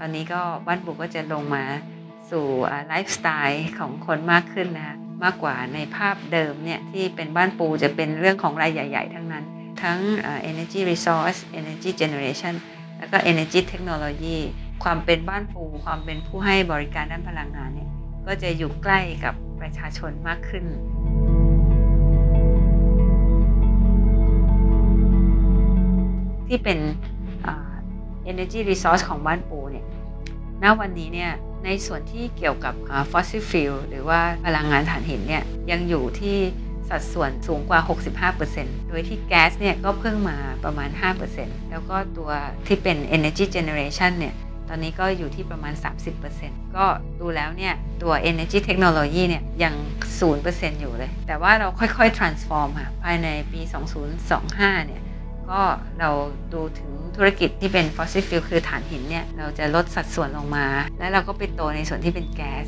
ตอนนี้ก็บ้านปูก็จะลงมาสู่ไลฟ์สไตล์ของคนมากขึ้นนะคะมากกว่าในภาพเดิมเนี่ยที่เป็นบ้านปูจะเป็นเรื่องของรายใหญ่ ๆ ทั้งนั้น ทั้ง energy resource energy generation แล้วก็ energy technology ความเป็นบ้านปู ความเป็นผู้ให้บริการด้านพลังงานเนี่ยก็จะอยู่ใกล้กับประชาชนมากขึ้น ที่เป็น energy resource ของบ้านปูเนี่ยณวันนี้เนี่ยในส่วนที่เกี่ยวกับ fossil fuel หรือว่าพลังงานถ่านหินเนี่ยยังอยู่ที่สัดส่วนสูงกว่า 65%โดยที่แก๊สเนี่ยก็เพิ่งมาประมาณ 5%แล้วก็ตัวที่เป็น energy generation เนี่ยตอนนี้ก็อยู่ที่ประมาณ 30%ก็ดูแล้วเนี่ย ตัว energy technology เนี่ยยัง 0%อยู่เลย แต่ว่าเราค่อยๆ transform ค่ะ ภายในปี 2025 เนี่ย ก็เราดูถึงธุรกิจที่เป็น fossil fuel คือถ่านหินเนี่ย เราจะลดสัดส่วนลงมา แล้วเราก็ไปโตในส่วนที่เป็นแก๊ส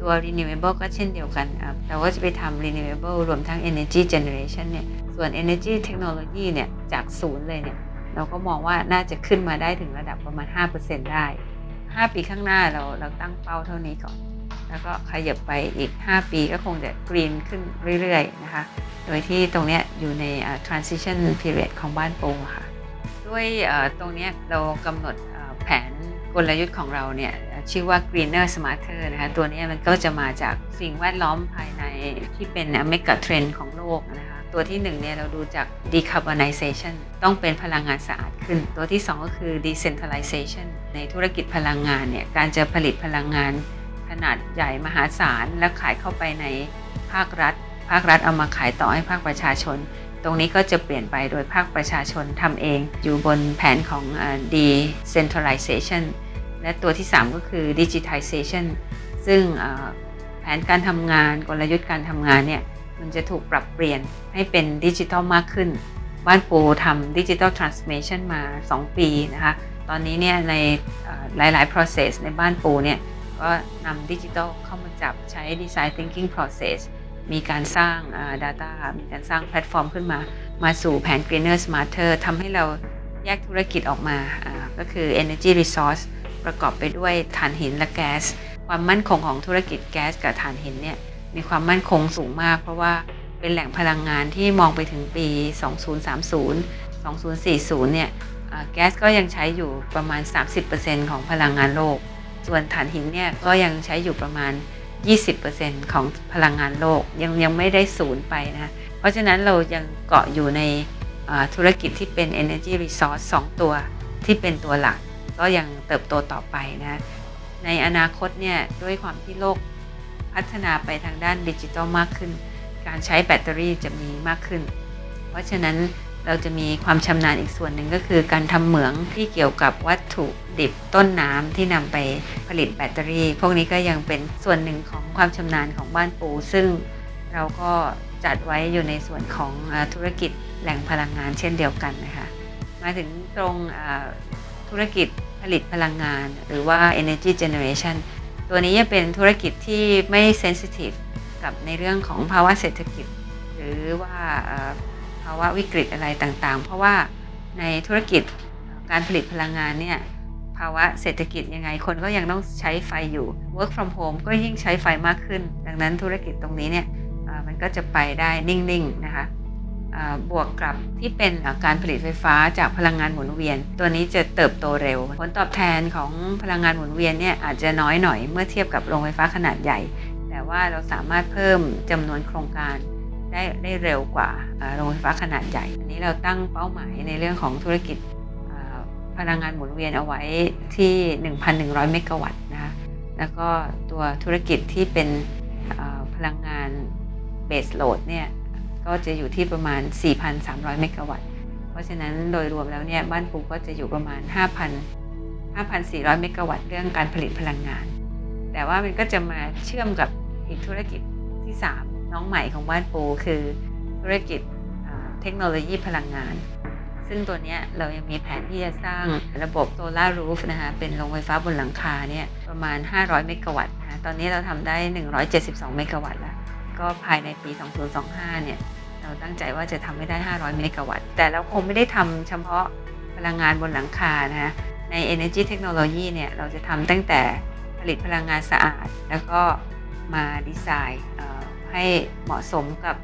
ตัว renewable ก็เช่นเดียวกันเราก็จะไปทำ renewable รวมทั้ง energy generation เนี่ย ส่วน energy technology เนี่ย จากศูนย์เลยเนี่ย เราก็มองว่าน่าจะขึ้นมาได้ถึงระดับประมาณ 5%ได้ 5 ปีข้างหน้าเราเราตั้งเป้าเท่านี้ก่อน แล้วก็ขยับไปอีก 5 ปีก็คงจะ green ขึ้นเรื่อยๆนะคะ โดยที่ตรงนี้อยู่ใน transition period ของบ้านปูค่ะ ด้วยตรงนี้เรากำหนดแผนกลยุทธ์ของเราเนี่ยชื่อว่า greener smarter นะคะตัวนี้มันก็จะมาจากสิ่งแวดล้อมภายในที่เป็น mega trend ของโลกนะคะตัวที่1เนี่ยเราดูจาก decarbonization ต้องเป็นพลังงานสะอาดขึ้น ตัวที่ 2 ก็คือ decentralization ในธุรกิจพลังงานเนี่ยการจะผลิตพลังงาน ขนาดใหญ่มหาศาลแล้วขายเข้าไปในภาครัฐ ภาครัฐเอามาขายต่อให้ภาคประชาชน ตรงนี้ก็จะเปลี่ยนไปโดยภาคประชาชนทำเองอยู่บนแผนของ decentralization และตัวที่ 3 ก็คือ digitization ซึ่งแผนการทำงานกลยุทธ์การทำงานเนี่ยมันจะถูกปรับเปลี่ยนให้เป็นดิจิทัลมากขึ้น บ้านปูทำดิจิทัลทรานส์เมชันมา 2 ปีนะคะ ตอนนี้เนี่ยในหลาย ๆ process ในบ้านปูเนี่ย ก็นำดิจิทัลเข้ามาจับใช้ design thinking process มีการสร้าง data มีการสร้างแพลตฟอร์มขึ้นมา มาสู่แผน greener smarter ทำให้เราแยกธุรกิจออกมา ก็คือ energy resource ประกอบไปด้วยถ่านหินและแก๊ส ความมั่นคงของธุรกิจแก๊สกับถ่านหินเนี่ยมีความมั่นคงสูงมาก เพราะว่าเป็นแหล่งพลังงานที่มองไปถึงปี 2030 2040 เนี่ยแก๊สก็ยังใช้อยู่ประมาณ 30%ของพลังงานโลก ส่วนถ่านหินเนี่ยก็ยังใช้อยู่ประมาณ 20%ของพลังงานโลกยังยังไม่ได้ศูนย์ไปนะเพราะฉะนั้นเรายังเกาะอยู่ในธุรกิจที่เป็น energy resource 2 ตัวที่เป็นตัวหลัก ก็ยังเติบโตต่อไปนะในอนาคตเนี่ยด้วยความที่โลกพัฒนาไปทางด้านดิจิทัลมากขึ้น การใช้แบตเตอรี่จะมีมากขึ้น เพราะฉะนั้น เราจะมีความชำนาญอีกส่วนหนึ่งก็คือการทำเหมืองที่เกี่ยวกับวัตถุดิบต้นน้ำที่นำไปผลิตแบตเตอรี่ พวกนี้ก็ยังเป็นส่วนหนึ่งของความชำนาญของบ้านปู ซึ่งเราก็จัดไว้อยู่ในส่วนของธุรกิจแหล่งพลังงานเช่นเดียวกันนะคะมาถึงตรงธุรกิจผลิตพลังงาน หรือว่า energy generation ตัวนี้จะเป็นธุรกิจที่ไม่เซนซิทีฟกับในเรื่องของภาวะเศรษฐกิจ หรือว่าาวะวิกฤตอะไรต่างๆ เพราะว่าในธุรกิจการผลิตพลังงานเนี่ยภาวะเศรษฐกิจยังไงคนก็ยังต้องใช้ไฟอยู่ work from home ก็ยิ่งใช้ไฟมากขึ้น ดังนั้นธุรกิจตรงนี้เนี่ยมันก็จะไปได้นิ่งๆนะคะบวกกับที่เป็นการผลิตไฟฟ้าจากพลังงานหมุนเวียน ตัวนี้จะเติบโตเร็ว ผลตอบแทนของพลังงานหมุนเวียนเนี่ยอาจจะน้อยหน่อยเมื่อเทียบกับโรงไฟฟ้าขนาดใหญ่ แต่ว่าเราสามารถเพิ่มจำนวนโครงการ ได้ได้เร็วกว่าโรงไฟฟ้าขนาดใหญ่ อันนี้เราตั้งเป้าหมายในเรื่องของธุรกิจพลังงานหมุนเวียนเอาไว้ที่ 1,100 เมกะวัตต์นะคะแล้วก็ตัวธุรกิจที่เป็นพลังงานเบสโหลดเนี่ยก็จะอยู่ที่ประมาณ 4,300 เมกะวัตต์ เพราะฉะนั้นโดยรวมแล้วเนี่ยบ้านปูก็จะอยู่ประมาณ 5,000 5,400 เมกะวัตต์เรื่องการผลิตพลังงาน แต่ว่ามันก็จะมาเชื่อมกับอีกธุรกิจที่ 3 น้องใหม่ของบ้านปูคือธุรกิจเทคโนโลยีพลังงาน ซึ่งตัวนี้เรายังมีแผนที่จะสร้างระบบโซลาร์รูฟนะคะเป็นโรงไฟฟ้าบนหลังคาเนี่ยประมาณ 500 เมกะวัตต์นะตอนนี้เราทำได้ 172 เมกะวัตต์แล้ว ก็ภายในปี 2025 เนี่ยเราตั้งใจว่าจะทำให้ได้ 500 เมกะวัตต์ แต่เราคงไม่ได้ทำเฉพาะพลังงานบนหลังคานะฮะใน Energy Technology เนี่ยเราจะทำตั้งแต่ผลิตพลังงานสะอาด แล้วก็มาดีไซน์ ให้เหมาะสมกับ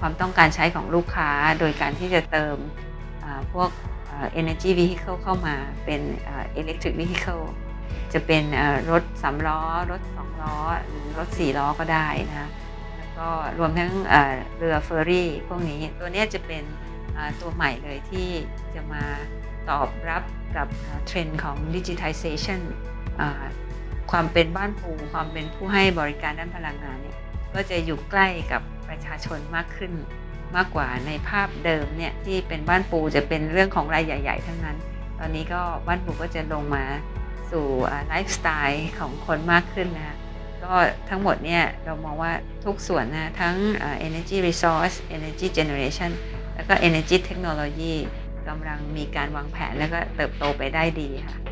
ความต้องการใช้ของลูกค้า โดยการที่จะเติมพวก energy vehicle เข้ามาเป็น electric vehicle จะเป็นรถสามล้อ รถสองล้อ หรือรถสี่ล้อก็ได้นะแล้วก็รวมทั้งเรือเฟอร์รี่พวกนี้ ตัวนี้จะเป็นตัวใหม่เลยที่จะมาตอบรับกับเทรนด์ของ digitization ความเป็นบ้านปูความเป็นผู้ให้บริการด้านพลังงานเนี่ย ก็จะอยู่ใกล้กับประชาชนมากขึ้น มากกว่าในภาพเดิมเนี่ยที่เป็นบ้านปูจะเป็นเรื่องของรายใหญ่ ๆ ทั้งนั้น ตอนนี้ก็บ้านปูก็จะลงมาสู่ไลฟ์สไตล์ของคนมากขึ้นนะก็ทั้งหมดเนี่ยเรามองว่าทุกส่วนนะทั้ง energy resource energy generation แล้วก็ energy technology กำลังมีการวางแผนแล้วก็เติบโตไปได้ดีค่ะ